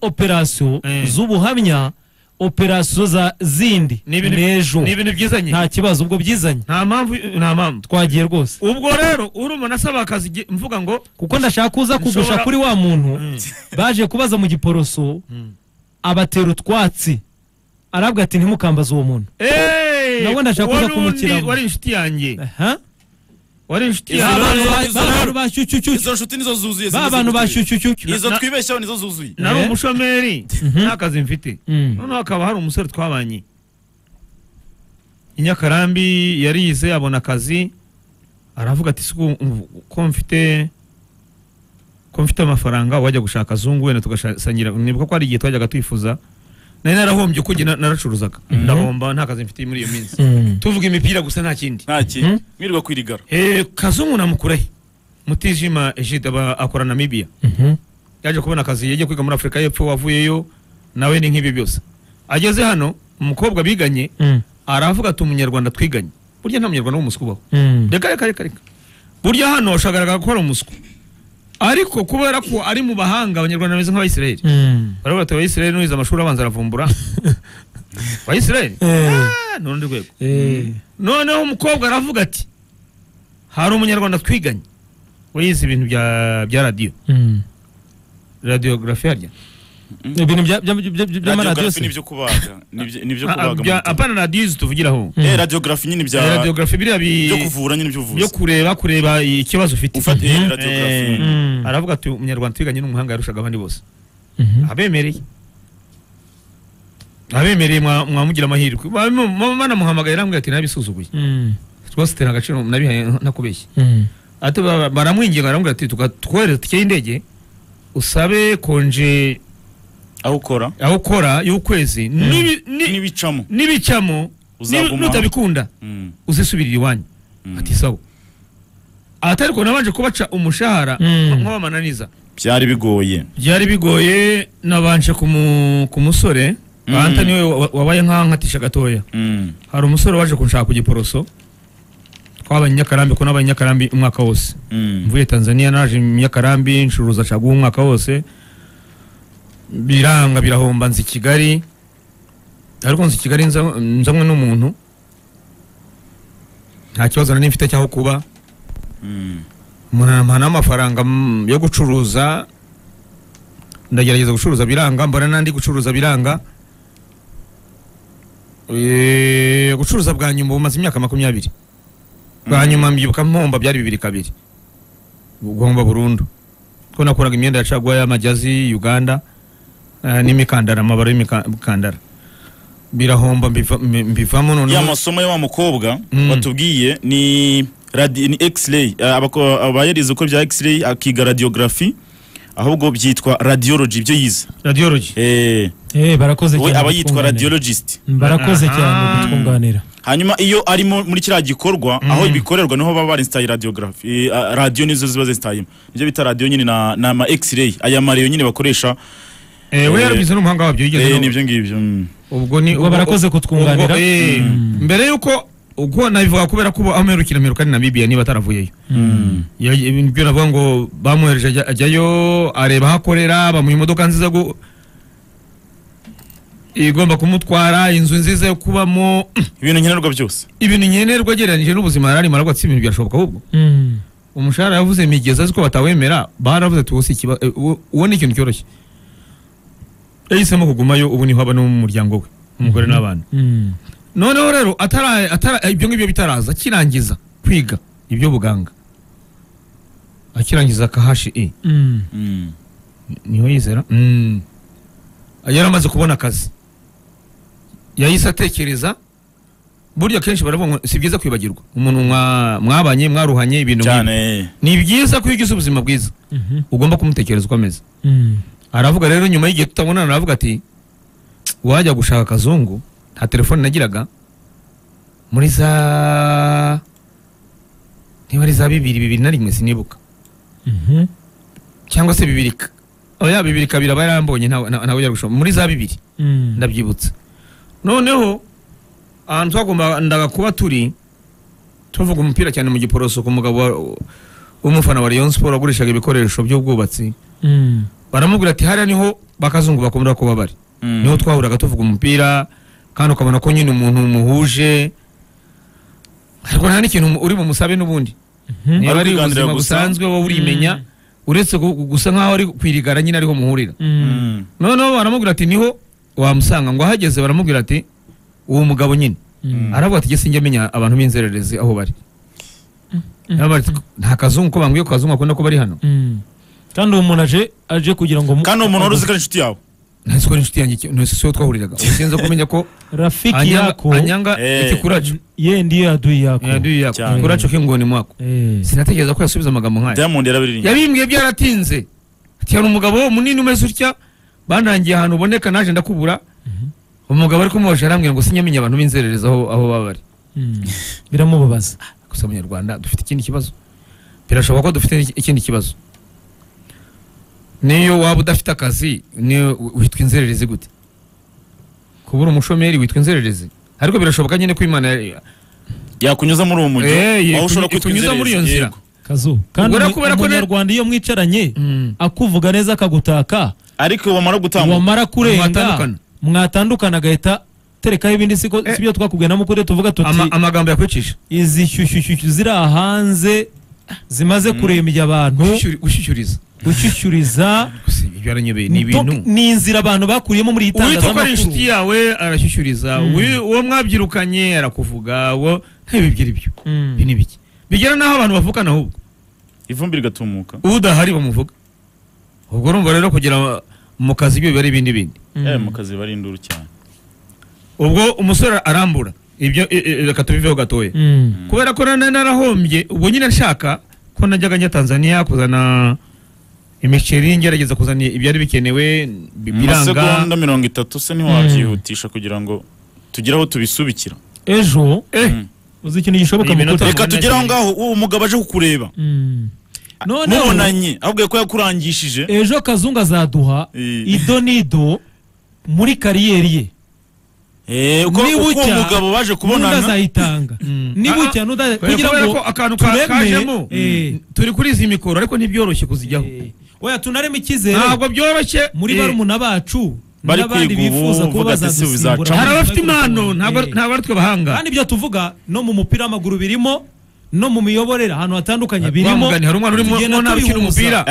operasiyo Eh. z'ubuhamya operasiyo za zindi. N'ejo. ni ibintu byizanye? Nta kibazo ubwo byizanye. Nta mpamvu nta mpamvu. Twagiye rwose. Ubwo rero urumva nasaba akazi ge- mvuga ngo kuko ndashaka kuza kugusha kuri wa muntu baje kubaza mu giporoso abatera utwatsi. Arabwa ati ntimukambaze uwo muntu. "Hey, Nawe ndashaka kuza kumukiramo." wari inshuti yanjye. Wari inshuti Izo nshuti nizo zuzuye ba bantu izo nizo zuzuye nari umushomeri nta kazi mfite noneho hakaba hari umusore twabanye i nyakarambi yarize abona akazi aravuga ati "Siku- ko mfite ko mfite amafaranga wajya gushaka azungu wenda tugasangira nibuka ko hari igihe twajyaga twifuza. Nari narahombye uko njye na- naracuruzaga. Ndahomba nta kazi mfite muri iyo minsi. Mm. tuvuga imipira gusa nta kindi. Nta kintu mwirirwa kwirigara Eh, kazungu namukurahe mutijima egide aba akora namibia. Mhm. yaje kubona akazi yagiye kwiga muri afurika y'epfo wavuyeyo nawe ni nk'ibi byose. Ageze hano umukobwa biganye aravuga ati umunyarwanda twiganye. Burya nta munyarwanda w'umuswa ubaho. Reka reka reka reka. Burya hano washagaragara ko ari umuswa. Ariko kubera ko ari mu bahanga abanyarwanda bameze nk'abayisiraheli. Mm. baravuga ati abayisiraheli n'uwize amashuri abanza aravumbura. Abayisiraheli? Eh. Ah, ni urundi rwego. Eh. noneho umukobwa aravuga ati hari umunyarwanda twiganye. Wize ibintu bya radiyo radiyogarafi harya? Ibintu bya- bya- bya- bya- by'amaradiyo se ni byo kubaga ni byo ni byo Ah, ah, kubaga apana radiyo izi tuvugiraho Mm. eh radiyografi nyine bya radiyogarafi biriya bi- byo kuvura nyine byo by'ubuvuzi kureba kureba ikibazo ufite ufata Mhm. radiyografi Eh, Mm. aravuga ati umunyarwanda twiganye n'umuhanga yarushaga abandi bose Mhm. abemereye abemereye mwa- mwamugira amahirwe banamuhamagaye arambwira ati nabisuzuguye Mm. rwose tera agaciro nabihaye ntakubeshye Mm. baramwinginga arambwira ati twohereze tike y'indege usabe konje aho ukora? Aho ukora y'ukwezi. Ni- n'ibicamo nibicamo nutabikunda. Mm. uzisubirira iwanyu. Mm. ati sawa. Atari ko nabanje kubaca umushahara Mm. nk'abamananiza byari bigoye. Byari bigoye nabanje ku mu- ku musore Mm. anta ni we wa- wabaye nk'ankatisha gatoya. Mm. hari umusore waje kunshaka ku giporoso twabanye i nyakarambi ko nabaye nyakarambi umwaka wose. Mm. mvuye tanzania naje nyakarambi ncuruza caguwa umwaka wose. Biranga birahomba nzi kigali ariko nzi kigali nza- nzanywe n'umuntu. Nta kibazo nari mfite cy'aho kuba. Mm. umuntu amuha n'amafaranga mm, yo gucuruza. Ndagerageza gucuruza biranga mbona n'andi gucuruza biranga. Gucuruza bwa nyuma bumaze imyaka makumyabiri. Bwa nyuma mbyibuka mpomba byari bibiri kabiri. Ugomba burundu. Ko nakoraga imyenda ya caguwa y'amajyazi uganda. N'imikandara amabaro y'imikandara birahomba mbiva- mbi- mbivamo ya noneho masomo ya wa mukobwa Mm. watubwiye ni ni x-ray. Eh, abako- abayarize uko bya x-ray akiga radiography ahubwo byitwa radiology ibyo yize. Radiology? Eh. Eh, barakoze cyane aba yitwa radiologist. Barakoze cyane kutwunganira hanyuma iyo arimo muri kiriya gikorwa aho bikorerwa ni ho baba barinstaye radiography. Eh, radio nizo ziba zitayemo ni byo bita radio nyine na na ama x-ray. Aya mareyo nyine bakoresha Eh, we Eh, yarabize n'umuhanga wabyo yigeze eh ni byo ngibyo mm. ubwo ni Ubwo barakoze kutwunganira. eh, Mm. mbere yuko ubwo nabivuga kubera ko aho mperukira mperuka ni Namibia niba ataravuyeyo Mm. Ibyo navuga ngo bamwohereje ajya- ajyayo areba aho akorera bamuha imodoka nziza gu- igomba kumutwara inzu nziza yo kubamo ibintu nkenerwa byose ibintu nkenerwa agereranyije n'ubuzima yari arimo aragwa ati ibintu byashoboka ahubwo umushahara yavuze migezi azi ko batawemera baravuze ati uwo ni ikintu cyoroshye yahisemo kugumayo ubu ni ho aba no mu muryango we umugore n'abana Mm. noneho rero atara atara ibyo ngibyo bitaraza akirangiza kwiga ibyo buganga akirangiza akahashi e Mm. Mm. ni ho yizera mm. yari amaze kubona akazi yahise atekereza burya kenshi baravuga ngo si byiza kwibagirwa umuntu mwa- mwabanye mwaruhanye ibintu ni byiza ko iyo ugize ubuzima bwiza Mhm. ugomba kumutekereza uko ameze. Aravuga rero nyuma y'igihe tutabonana aravuga ati wajya gushaka akazungu? Nta telefone nagiraga. Muri za niba ari za bibiri bibiri na rimwe sinibuka. Mhm. cyangwa se bibiri oya bibiri kabiri aba yarambonye ntawe ujya gushoma muri za bibiri. Mm. ndabyibutse noneho ahantu twagombaga kuba turi tuvuga umupira cyane mu giporoso ku mugabo w'umufana wa Rayon Sport wagurishaga ibikoresho by'ubwubatsi Mm. baramubwira ati hariya ni ho bakazungu bakunda kuba bari Mm. ni ho twahuraga tuvuga umupira kandi ukabona ko nyine umuntu muhuje ariko nta n'ikintu uri bumusabe n'ubundi Mhm. niba Ari ubuzima busanzwe wowe urimenya uretse gu- gusa nk'aho ari kwirigara nyine ariho muhurira Mm. Mm. noneho baramubwira ati ni ho wamusanga ngo ahageze baramubwira ati uwo mugabo nyine Mm. aravuga ati sinjya amenya abantu b'inzererezi aho bari nta kazungu ko bambwiye ko kazungu akunda kuba ari hano. Mm. kandi uwo muntu aje aje kugira ngo kandi uwo muntu wari uzi ko ari inshuti yawe? Nahise ko ari inshuti yanjye ntese siho twahuriraga. Ubu sinzi kumenya ko rafiki yako anyanga Eh. ikikuracho ye ndiyo adui yako. Adui yako. Cyane. ikikuracho k'ingoni mwako. Eh. sinatekereza ko yasubiza amagambo nk'aya diamond yarabiririmba yabimbwiye byaratinze. Ati hari umugabo munini umeze utya? Bandangiye ahantu uboneka naje ndakubura. Umugabo ari kumubasha arambwira ngo sinyamenye abantu b'inzererezi aho aho baba bari. Mm. biramubabaza. Gusa abanyarwanda dufite ikindi kibazo. Birashoboka ko dufite ikindi kibazo. Niyo waba udafite akazi niyo witwa inzererezi gute? Kuba uri umushomeri witwa inzererezi. Ariko birashoboka nyine ko imana ya- yakunyuza muri uwo mujyo Eh, aho ushobora kwitwa muri iyo inzererezi nzira. kazu. Kandi umunyarwanda iyo mwicaranye Mm. akuvuga neza akagutaka. Ariko wamara gutambuka wamara kurenga mwatandukana agahita terekaho ibindi siko Eh. sibyo twakubwiye na mukuru tuvuga tuti Ama- amagambo yakwicisha izi shyushyushyushyu ziri hanze zimaze kurembya abantu. Gushyushyuri- gushyushyuriza gushyushyuriza ni inzira abantu bakuriyemo muri iyi uwitwa ko ari inshuti yawe arashyushyuriza Mm. Uwo mwabyirukanye arakuvuga uwo ntibibwira ibyo. Mm. ibi ni biki bigera n'aho abantu bavugana ahubwo. Ivumbi rigatumuka. Udahari bamuvuga. Ubwo urumva rero kugira mu kazi ibyo biba ari ibindi bindi Mm. eh mu kazi bari induru cyane. Ubwo umusore arambura. Ibyo reka tubiveho gatoya. Mm. kubera ko narahombye ubwo nyine nshaka ko najyaga njya tanzania kuzana imiceri ngerageza kuzana ibyari bikenewe biranga. Masegonda mirongo itatu se ntiwabyihutisha kugira ngo tugire aho tubisubikira. Ejo? Eh. Mm. uzi ikintu gishoboka mu kuta- reka tugere aho ngaho uwo mugabo aje kukureba. Mm. mubonanye. Ahubwo ko yakurangishije. Ejo kazungu azaduha Eh. ido n'ido muri kariyeri ye. Uko uko uwo nibucya mugabo baje kubonana azayitanga. Mm. nibucya Ah, kugira ngo akantu kajemo. Eh, turi kuri izi mikoro ariko ntibyoroshye kuzijyaho. Eh, oya tunareme icyizere. Ntabwo byoroshye. Muri eh, barumuna bacu Bari kwiga ubu, bazadusimbura hari abafite impano. Ntabwo ari twe bahanga. Kandi ibyo tuvuga no mu mupira w'amaguru birimo no mu miyoborere ahantu hatandukanye birimo. hari umwana uri mu tugenda mu ntara ukina umupira.